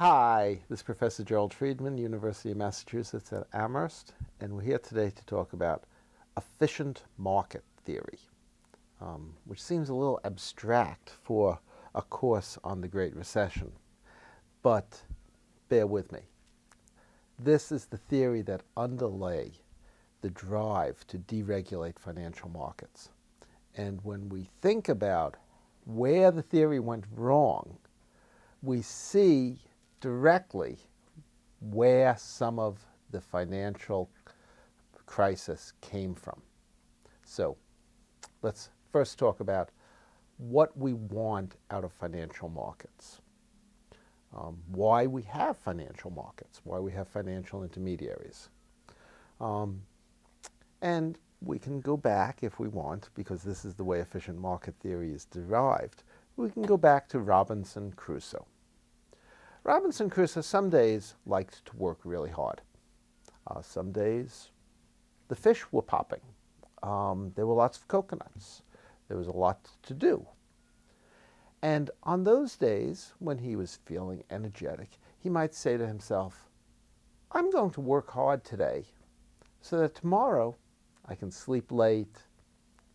Hi, this is Professor Gerald Friedman, University of Massachusetts at Amherst, and we're here today to talk about efficient market theory, um, which seems a little abstract for a course on the Great Recession, but bear with me. This is the theory that underlay the drive to deregulate financial markets. And when we think about where the theory went wrong, we see directly where some of the financial crisis came from. So let's first talk about what we want out of financial markets, um, why we have financial markets, why we have financial intermediaries. Um, and we can go back if we want, because this is the way efficient market theory is derived. We can go back to Robinson Crusoe. Robinson Crusoe some days liked to work really hard. Uh, some days the fish were popping. Um, there were lots of coconuts. There was a lot to do. And on those days when he was feeling energetic, he might say to himself, I'm going to work hard today so that tomorrow I can sleep late,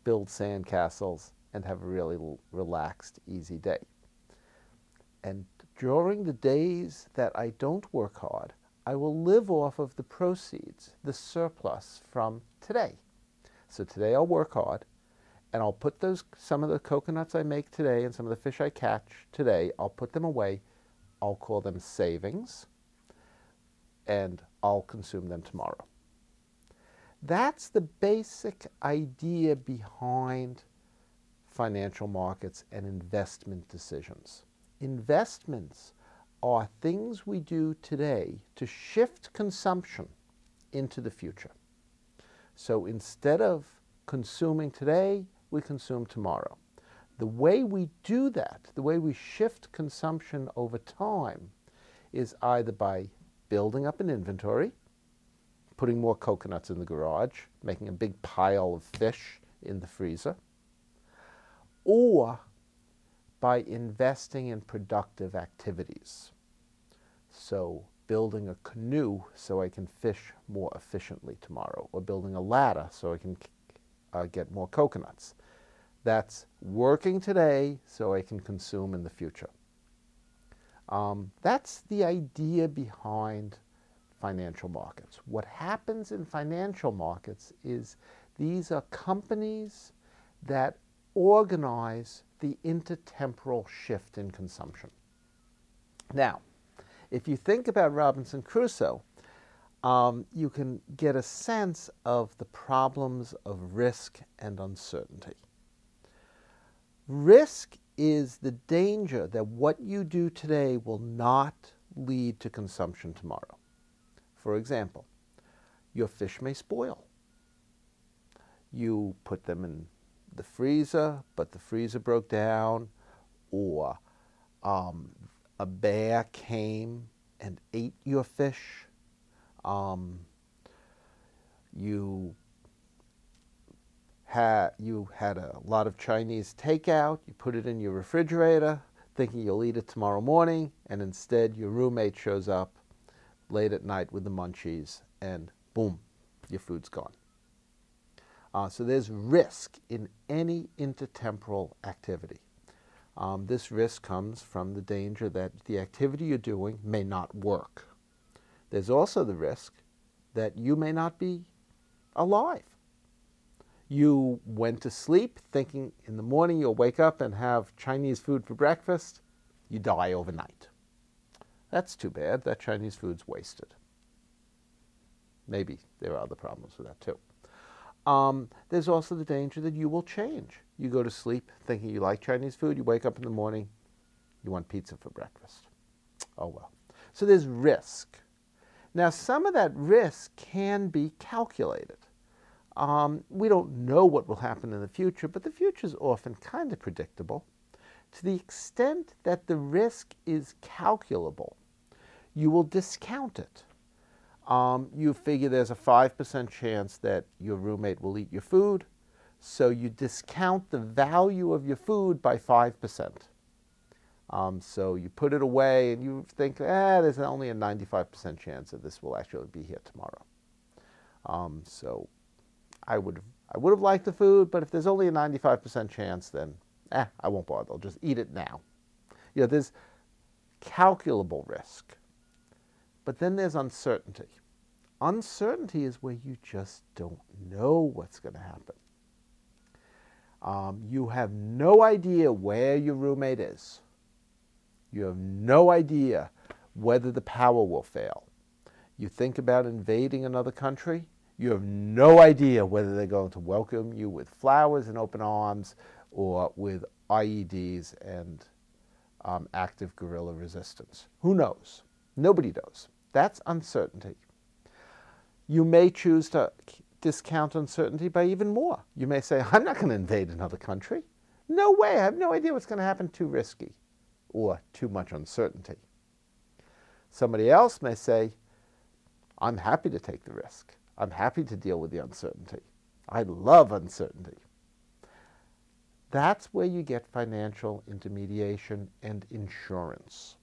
build sandcastles, and have a really relaxed, easy day. And during the days that I don't work hard, I will live off of the proceeds, the surplus from today. So today I'll work hard and I'll put those some of the coconuts I make today and some of the fish I catch today, I'll put them away. I'll call them savings and I'll consume them tomorrow. That's the basic idea behind financial markets and investment decisions. Investments are things we do today to shift consumption into the future. So instead of consuming today, we consume tomorrow. The way we do that, the way we shift consumption over time, is either by building up an inventory, putting more coconuts in the garage, making a big pile of fish in the freezer, or by investing in productive activities. So, building a canoe so I can fish more efficiently tomorrow, or building a ladder so I can uh, get more coconuts. That's working today so I can consume in the future. Um, that's the idea behind financial markets. What happens in financial markets is these are companies that organize the intertemporal shift in consumption. Now, if you think about Robinson Crusoe, um, you can get a sense of the problems of risk and uncertainty. Risk is the danger that what you do today will not lead to consumption tomorrow. For example, your fish may spoil. You put them in the freezer, but the freezer broke down, or um, a bear came and ate your fish. Um, you had you had a lot of Chinese takeout. You put it in your refrigerator, thinking you'll eat it tomorrow morning, and instead your roommate shows up late at night with the munchies, and boom, your food's gone. Uh, so there's risk in any intertemporal activity. Um, this risk comes from the danger that the activity you're doing may not work. There's also the risk that you may not be alive. You went to sleep thinking in the morning you'll wake up and have Chinese food for breakfast. You die overnight. That's too bad. That Chinese food's wasted. Maybe there are other problems with that too. Um, there's also the danger that you will change. You go to sleep thinking you like Chinese food, you wake up in the morning, you want pizza for breakfast. Oh well. So there's risk. Now, some of that risk can be calculated. Um, we don't know what will happen in the future, but the future is often kind of predictable. To the extent that the risk is calculable, you will discount it um, you figure there's a 5% chance that your roommate will eat your food, so you discount the value of your food by 5%. Um, so you put it away and you think, eh, there's only a 95% chance that this will actually be here tomorrow. Um, so I would I would have liked the food, but if there's only a 95% chance, then eh, I won't bother. I'll just eat it now. You know, there's calculable risk, but then there's uncertainty. Uncertainty is where you just don't know what's going to happen. Um, you have no idea where your roommate is. You have no idea whether the power will fail. You think about invading another country, you have no idea whether they're going to welcome you with flowers and open arms or with IEDs and um, active guerrilla resistance. Who knows? Nobody knows. That's uncertainty. You may choose to discount uncertainty by even more. You may say, I'm not going to invade another country. No way. I have no idea what's going to happen. Too risky or too much uncertainty. Somebody else may say, I'm happy to take the risk. I'm happy to deal with the uncertainty. I love uncertainty. That's where you get financial intermediation and insurance.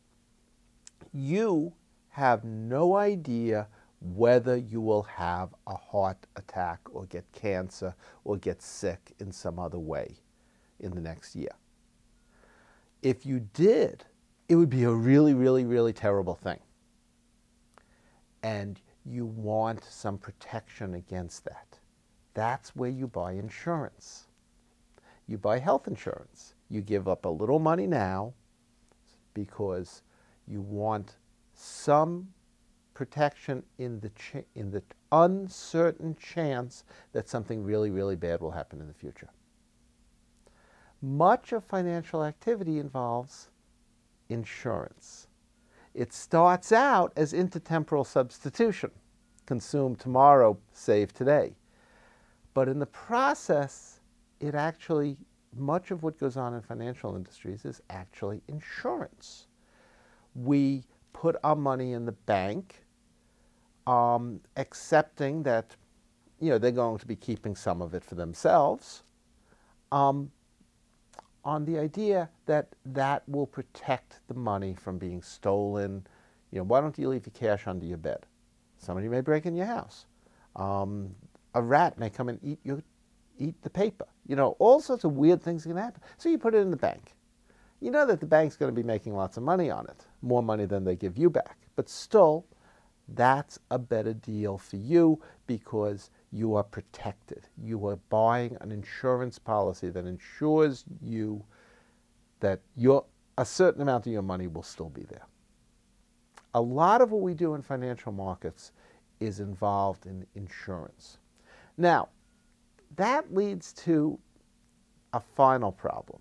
You have no idea whether you will have a heart attack or get cancer or get sick in some other way in the next year. If you did, it would be a really, really, really terrible thing. And you want some protection against that. That's where you buy insurance. You buy health insurance. You give up a little money now because you want some protection in the, in the uncertain chance that something really, really bad will happen in the future. Much of financial activity involves insurance. It starts out as intertemporal substitution consume tomorrow, save today. But in the process, it actually, much of what goes on in financial industries is actually insurance. We put our money in the bank, um, accepting that, you know, they're going to be keeping some of it for themselves, um, on the idea that that will protect the money from being stolen. You know, why don't you leave your cash under your bed? Somebody may break in your house. Um, a rat may come and eat your, eat the paper. You know, all sorts of weird things can happen. So you put it in the bank. You know that the bank's going to be making lots of money on it, more money than they give you back. But still, that's a better deal for you because you are protected. You are buying an insurance policy that ensures you that your, a certain amount of your money will still be there a lot of what we do in financial markets is involved in insurance. Now, that leads to a final problem.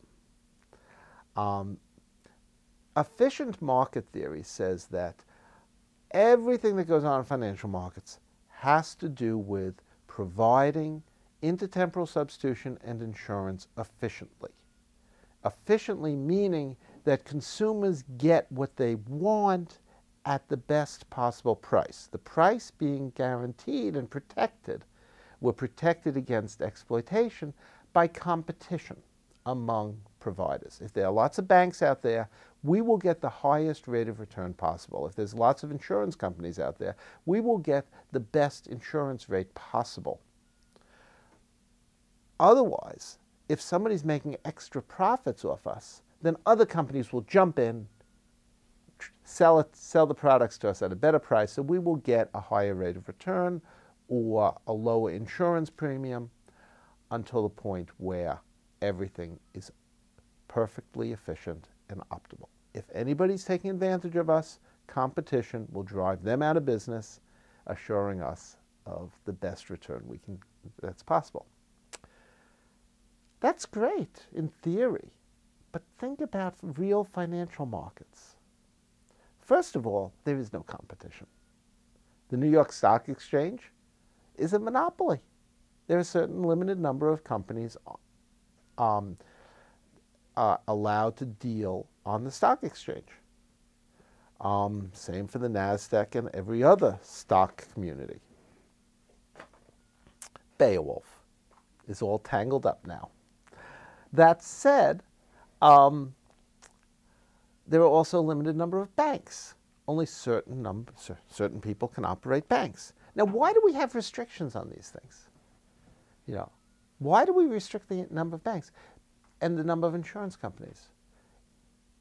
Um, efficient market theory says that everything that goes on in financial markets has to do with providing intertemporal substitution and insurance efficiently. Efficiently meaning that consumers get what they want at the best possible price. The price being guaranteed and protected, we're protected against exploitation by competition among providers. If there are lots of banks out there, we will get the highest rate of return possible. If there's lots of insurance companies out there, we will get the best insurance rate possible. Otherwise, if somebody's making extra profits off us, then other companies will jump in sell, it, sell the products to us at a better price, so we will get a higher rate of return or a lower insurance premium until the point where everything is perfectly efficient and optimal. If anybody's taking advantage of us, competition will drive them out of business, assuring us of the best return we can that's possible. That's great in theory, but think about real financial markets. First of all, there is no competition. The New York Stock Exchange is a monopoly. There are a certain limited number of companies um, uh, allowed to deal on the stock exchange. Um, same for the NASDAQ and every other stock community. Beowulf is all tangled up now. That said, um, there are also a limited number of banks. Only certain number, certain people can operate banks. Now, why do we have restrictions on these things? You know, why do we restrict the number of banks and the number of insurance companies?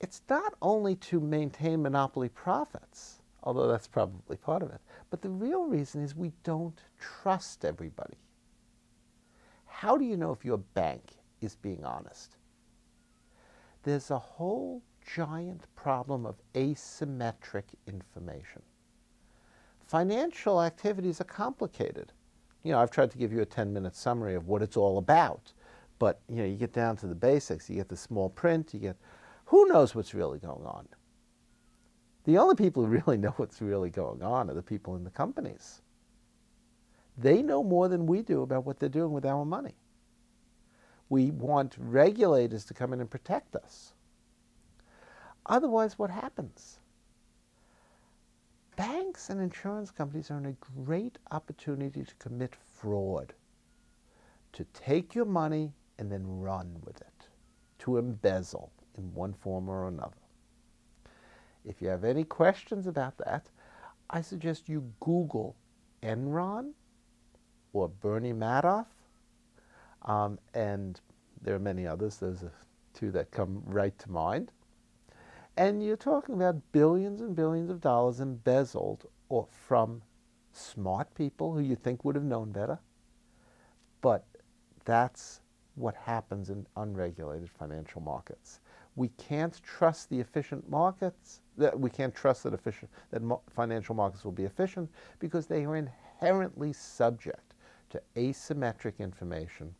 It's not only to maintain monopoly profits, although that's probably part of it, but the real reason is we don't trust everybody. How do you know if your bank is being honest? There's a whole giant problem of asymmetric information. Financial activities are complicated. You know, I've tried to give you a 10 minute summary of what it's all about, but you know, you get down to the basics, you get the small print, you get who knows what's really going on? The only people who really know what's really going on are the people in the companies. They know more than we do about what they're doing with our money. We want regulators to come in and protect us. Otherwise, what happens? Banks and insurance companies are in a great opportunity to commit fraud, to take your money and then run with it, to embezzle in one form or another. If you have any questions about that, I suggest you Google Enron or Bernie Madoff, um, and there are many others. Those are two that come right to mind. And you're talking about billions and billions of dollars embezzled or from smart people who you think would have known better. But that's what happens in unregulated financial markets. We can't trust the efficient markets. That we can't trust that efficient that financial markets will be efficient because they are inherently subject to asymmetric information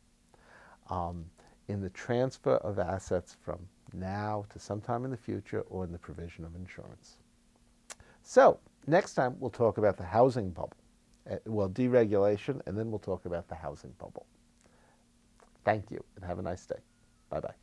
um, in the transfer of assets from now to sometime in the future or in the provision of insurance. So, next time we'll talk about the housing bubble. Uh, well, deregulation, and then we'll talk about the housing bubble. Thank you, and have a nice day. Bye bye.